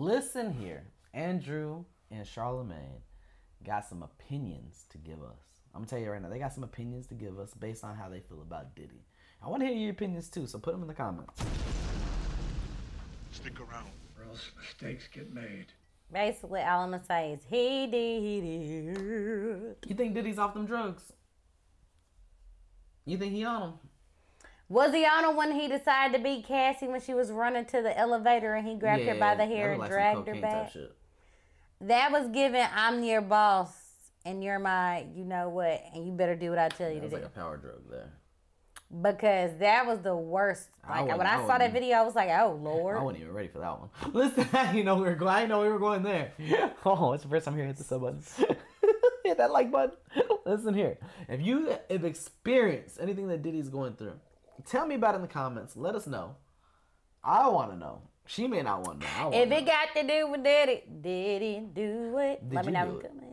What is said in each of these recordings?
Listen here, Andrew and Charlamagne got some opinions to give us. I'm gonna tell you right now, they got some opinions to give us based on how they feel about Diddy. I want to hear your opinions too, so put them in the comments. Stick around. or else mistakes get made. Basically, all I'm gonna say is he did it. You think Diddy's off them drugs? You think he on them? Was he on her when he decided to beat Cassie when she was running to the elevator and he grabbed her by the hair and dragged her back? That was given. I'm your boss and you're my, you know what, and you better do what I tell you That to was do. like a power drug there. because that was the worst. I Like when I I saw that video, I was like, oh Lord!" I wasn't even ready for that one. Listen, you know we were going. I know we were going there. Oh, it's the first time here. Hit the sub button. hit that like button. Listen here. If you have experienced anything that Diddy's going through, tell me about it in the comments. Let us know. I want to know. She may not want to know. I wanna If know. it got to do with Diddy, did he do it? Did Let me know. do it? coming.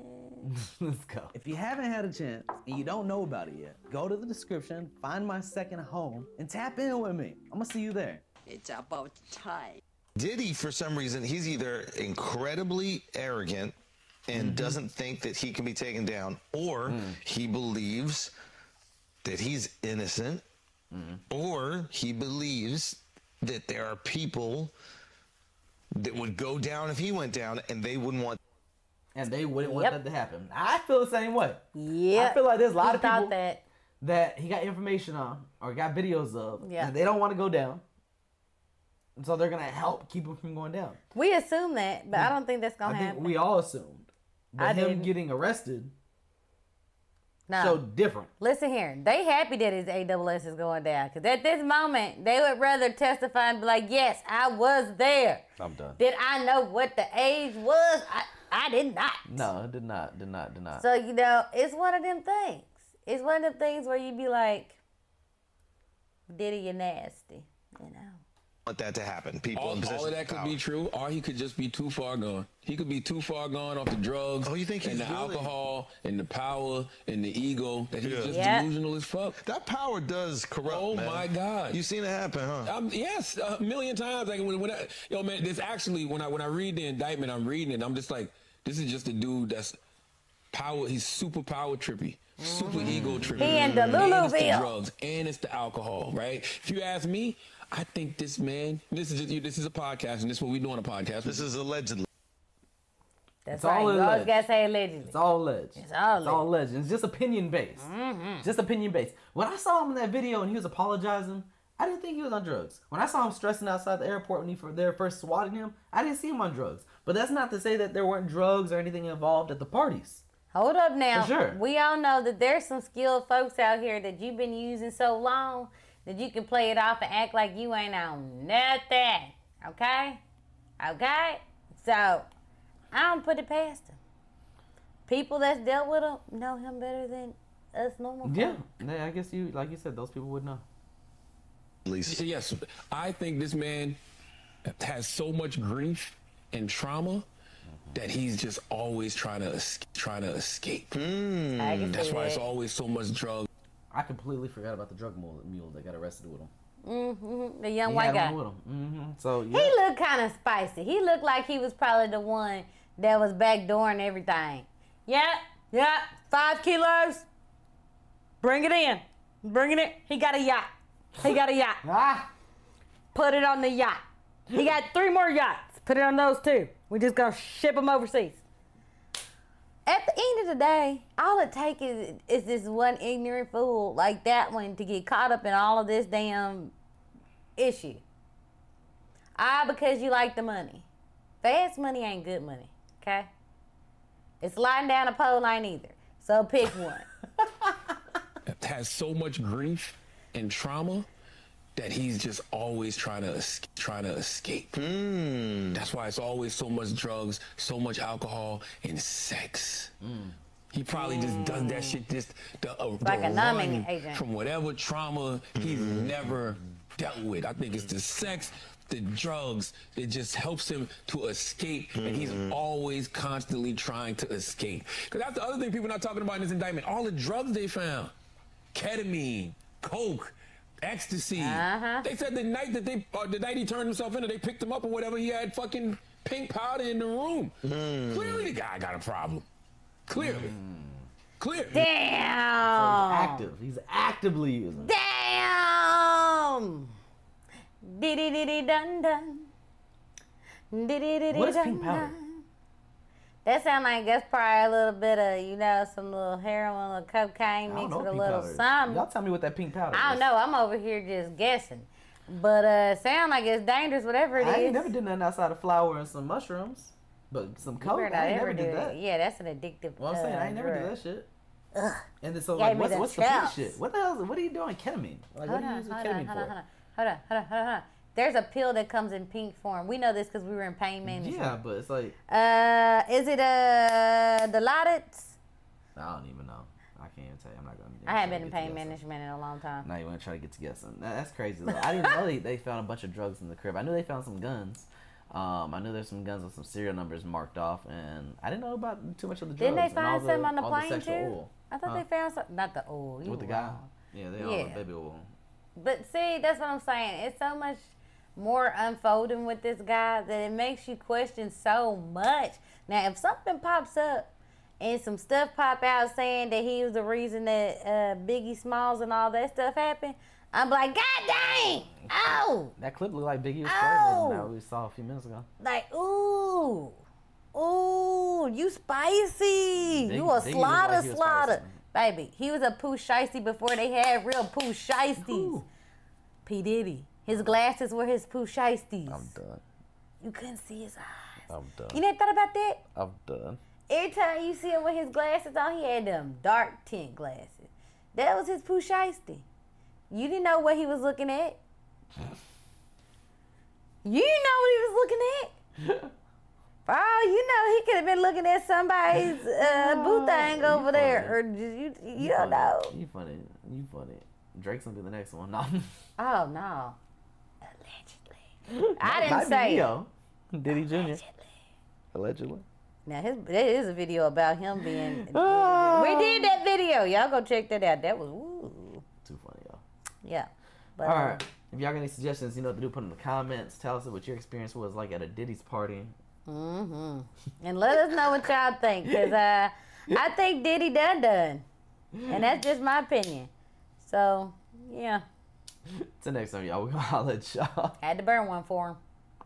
Let's go. If you haven't had a chance and you don't know about it yet, go to the description, find my second home, and tap in with me. I'm gonna see you there. It's about time. Diddy, for some reason, he's either incredibly arrogant and mm-hmm. doesn't think that he can be taken down, or mm. he believes that he's innocent, Mm-hmm. or he believes that there are people that would go down if he went down and they wouldn't want And they wouldn't want Yep. that to happen. I feel the same way. Yeah. I feel like there's a lot He of people that. that he got information on or got videos of Yeah. they don't want to go down. And so they're gonna help keep him from going down. We assume that, but I don't think that's gonna think happen. we all assumed. But I him didn't. getting arrested no. so different. Listen here, they happy that his AWS is going down because at this moment they would rather testify and be like, "Yes, I was there. I'm done. Did I know what the age was? I, I did not." No, did not, did not, did not. So you know, it's one of them things. It's one of them things where you be like, "Diddy, you nasty," you know. Want that to happen. People All, in all of that of could be true, or he could just be too far gone. He could be too far gone off the drugs. Oh, you think and the really- alcohol and the power and the ego that he's Yeah. just Yeah. delusional as fuck. That power does corrupt. Oh man. my God. You seen it happen, huh? Um, yes, a million times. Like when, when I, yo, man, this actually when I when I read the indictment, I'm reading it. I'm just like, this is just a dude that's power. He's super power trippy, super ego trippy. He in the And it's the Luluville. drugs and it's the alcohol, right? If you ask me, I think this man. This is just, you this is a podcast, and this is what we do on a podcast. This is allegedly. That's It's right. all You always gotta say allegedly. It's all alleged. It's all It's all alleged. It's just opinion based. Mm-hmm. Just opinion based. When I saw him in that video and he was apologizing, I didn't think he was on drugs. When I saw him stressing outside the airport when he for they first swatting him, I didn't see him on drugs. But that's not to say that there weren't drugs or anything involved at the parties. Hold up now. For sure. We all know that there's some skilled folks out here that you've been using so long that you can play it off and act like you ain't on nothing. Okay? Okay? So, I don't put it past him. People that's dealt with him know him better than us normal Yeah. folk. Yeah, I guess you like you said, those people would know. At least. Yes, I think this man has so much grief and trauma that he's just always trying to trying to escape. I can That's see why it's always so much drug. I completely forgot about the drug mule, mule that got arrested with him. The young He white had guy. one with him. hmm So He looked kind of spicy. He looked like he was probably the one that was backdooring everything. Yep, yep, five kilos. Bring it in. Bring it in. He got a yacht. He got a yacht. ah, Put it on the yacht. He got three more yachts. Put it on those two. We just gonna ship them overseas. At the end of the day, all it takes is, is this one ignorant fool like that one to get caught up in all of this damn issue. Ah, because you like the money. Fast money ain't good money, okay? It's lying down a pole line either. So pick one. Has so much grief and trauma that he's just always trying to trying to escape. Hmm. That's why it's always so much drugs, so much alcohol, and sex. Hmm. He probably just does that shit hmm. just the, uh, like the a numbing agent. from whatever trauma he's never dealt with. I think it's the sex, the drugs It just helps him to escape, and he's always constantly trying to escape. Because that's the other thing people not talking about in this indictment. All the drugs they found, ketamine, coke. Ecstasy. Uh-huh. They said the night that they, uh, the night he turned himself in, or they picked him up or whatever, he had fucking pink powder in the room. Clearly, the guy got a problem. Clearly. Clearly. Damn. Active. He's actively using. Damn. Diddy diddy dun dun. Diddy diddy What is dun pink powder? That sound like that's probably a little bit of you know some little heroin, little cocaine mixed with a little powder something. Y'all tell me what that pink powder I don't know. I'm over here just guessing. But uh, sound like it's dangerous, whatever it is. I ain't never did nothing outside of flour and some mushrooms. But some coke, I ain't ever never did it. that. Yeah, that's an addictive. Well, I'm saying uh, I ain't never did that shit. And then so like, what's, the what's the pink shit? What the hell? What are you doing ketamine? Like, Hold what are you on, using ketamine on, hold for? on, hold on, hold on, hold on, hold on. There's a pill that comes in pink form. We know this because we were in pain management. Yeah, but it's like Uh, is it uh Dilaudid? I don't even know. I can't even tell you. I'm not gonna. I haven't been in pain management in a long time. Now you want to try to get to guessing. That- That's crazy. Though. I didn't know they, they found a bunch of drugs in the crib. I knew they found some guns. Um, I knew there's some guns with some serial numbers marked off, and I didn't know about too much of the drugs. Didn't they find some on the plane sexual too? oil. I thought Huh? they found some. Not the oil. You with the guy. Yeah, they all the baby oil. But see, that's what I'm saying. It's so much more unfolding with this guy that it makes you question so much. Now, if something pops up and some stuff pop out saying that he was the reason that uh, Biggie Smalls and all that stuff happened, I'm like, God dang! Oh! That clip looked like Biggie was with that we saw a few minutes ago. Like, ooh! Ooh, you spicy! You a Biggie slaughter, like slaughter. Baby, he was a Pooh Shiesty before they had real Pooh Shiesties. P. Diddy. His glasses were his Pooh Shiesties. I'm done. You couldn't see his eyes. I'm done. You never thought about that? I'm done. Every time you see him with his glasses on, he had them dark tint glasses. That was his Pooh Shiesty. You didn't know what he was looking at. You didn't know what he was looking at. Oh, you know, he could have been looking at somebody's uh, boo thing over you there, or just, you you don't know. You funny. You funny. Drake's gonna be the next one. No. Oh no, allegedly. I didn't say it. Neo. Diddy Jr. Allegedly. Now his there is a video about him being. Ah. we did that video. Y'all go check that out. That was woo. Too funny, y'all. Yeah. But, All uh, right. If y'all got any suggestions, you know what to do. Put them in the comments. Tell us what your experience was like at a Diddy's party. Mm-hmm. And let us know what y'all think, cause uh, I think Diddy done done, and that's just my opinion. So yeah, Till next time, y'all. We'll holla at y'all. had to burn one for him.